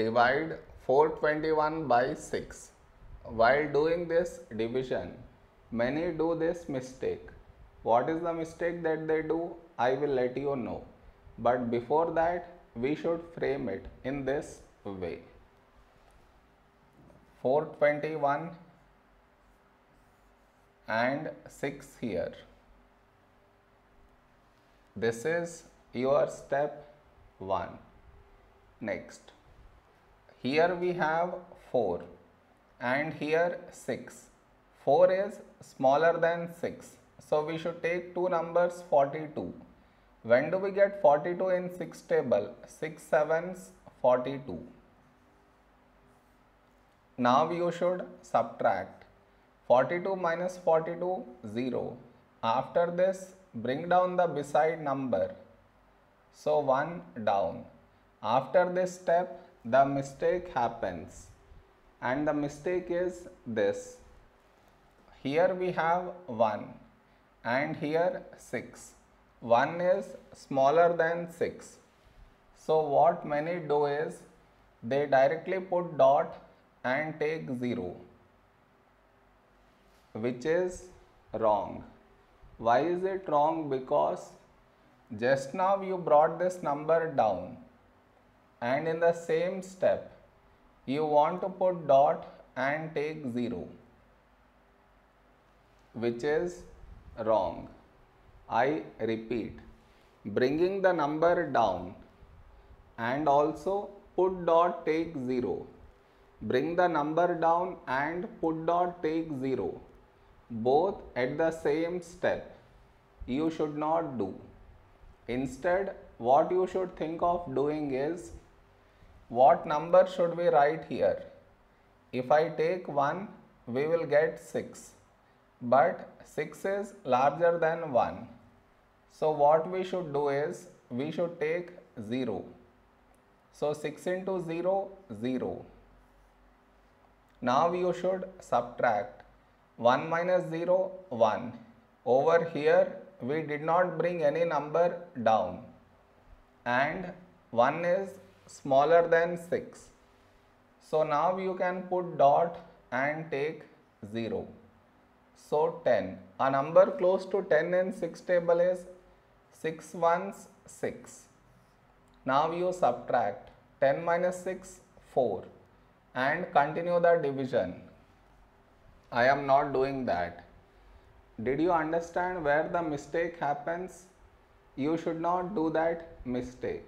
divide 421 by 6 while doing this division many do this mistake. What is the mistake that they do? I will let you know. But before that we should frame it in this way. 421 and 6 here. This is your step 1 next here we have 4 and here 6. 4 is smaller than 6. So we should take two numbers 42. When do we get 42 in 6 table? 6 sevens 42. Now you should subtract 42 minus 42 0. After this bring down the beside number. So 1 down. After this step the mistake happens. And the mistake is this. Here we have 1 and here 6 1 is smaller than 6 so what many do is they directly put dot and take 0 which is wrong. Why is it wrong? Because just now you brought this number down and in the same step you want to put dot and take 0 which is wrong. I repeat bringing the number down and also put dot take 0 bring the number down and put dot take 0 both at the same step. You should not do. Instead what you should think of doing is what number should we write here? If I take 1, we will get 6. But 6 is larger than 1. So what we should do is, we should take 0. So 6 into 0, 0. Now you should subtract 1 minus 0, 1. Over here, we did not bring any number down. And 1 is smaller than 6. So now you can put dot and take 0. So 10. A number close to 10 in 6 table is 6 ones 6. Now you subtract 10 minus 6 4 and continue the division. I am not doing that. Did you understand where the mistake happens? You should not do that mistake.